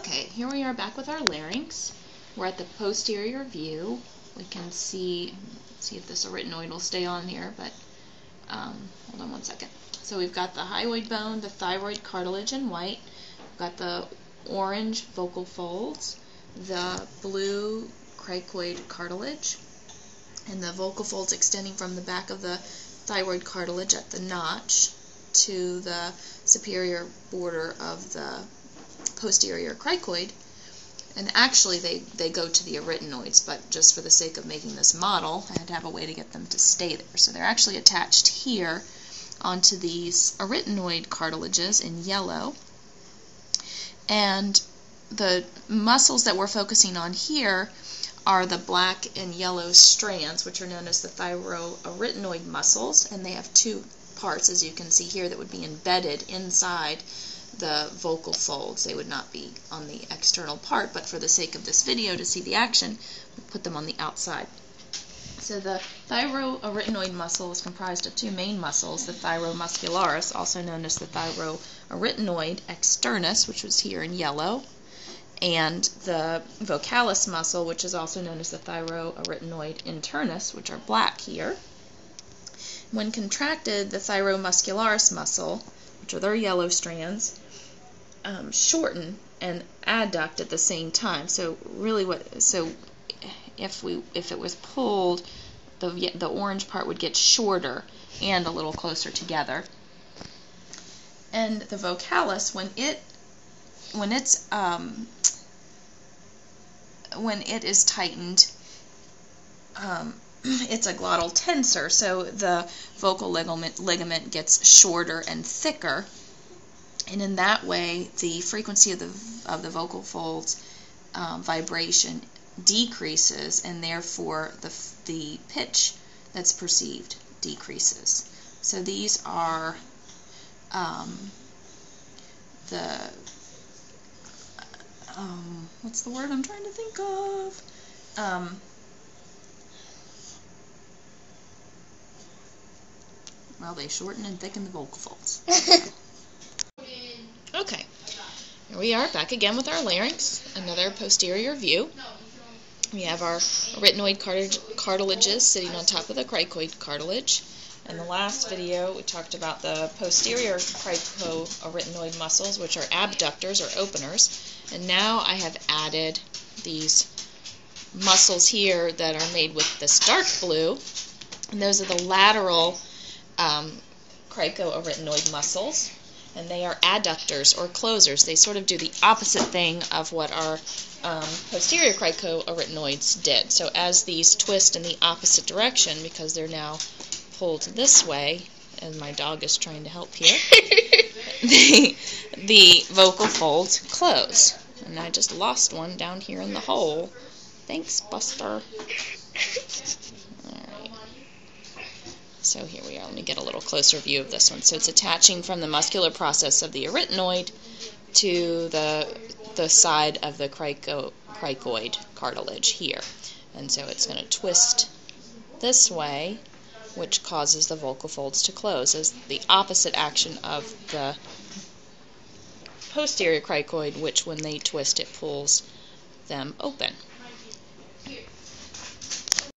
Okay, here we are back with our larynx. We're at the posterior view. We can see, see if this arytenoid will stay on here, but um, hold on one second. So we've got the hyoid bone, the thyroid cartilage in white. We've got the orange vocal folds, the blue cricoid cartilage, and the vocal folds extending from the back of the thyroid cartilage at the notch to the superior border of the posterior cricoid. And actually, they, they go to the arytenoids, but just for the sake of making this model, I had to have a way to get them to stay there. So they're actually attached here onto these arytenoid cartilages in yellow. And the muscles that we're focusing on here are the black and yellow strands, which are known as the thyroarytenoid muscles, and they have two parts, as you can see here, that would be embedded inside the vocal folds. They would not be on the external part, but for the sake of this video to see the action, we put them on the outside. So the thyroarytenoid muscle is comprised of two main muscles, the thyromuscularis, also known as the thyroarytenoid externus, which was here in yellow, and the vocalis muscle, which is also known as the thyroarytenoid internus, which are black here. When contracted, the thyromuscularis muscle, which are their yellow strands, um, shorten and adduct at the same time. So really, what so if we if it was pulled, the the orange part would get shorter and a little closer together. And the vocalis, when it when it's um, when it is tightened, um, it's a glottal tensor, so the vocal ligament, ligament gets shorter and thicker, and in that way, the frequency of the of the vocal folds um, vibration decreases, and therefore the the pitch that's perceived decreases. So these are um, the um, what's the word I'm trying to think of? Um, well, they shorten and thicken the vocal folds. here we are back again with our larynx, another posterior view. We have our arytenoid cartilages sitting on top of the cricoid cartilage. In the last video, we talked about the posterior cricoarytenoid muscles, which are abductors or openers. And now I have added these muscles here that are made with this dark blue. And those are the lateral um, cricoarytenoid muscles. And they are adductors or closers. They sort of do the opposite thing of what our um, posterior cricoarytenoids did. So as these twist in the opposite direction, because they're now pulled this way, and my dog is trying to help here, the, the vocal folds close. And I just lost one down here in the hole. Thanks, Buster. So here we are. Let me get a little closer view of this one. So it's attaching from the muscular process of the arytenoid to the the side of the crico, cricoid cartilage here. And so it's going to twist this way, which causes the vocal folds to close, as the opposite action of the posterior cricoid, which when they twist it pulls them open.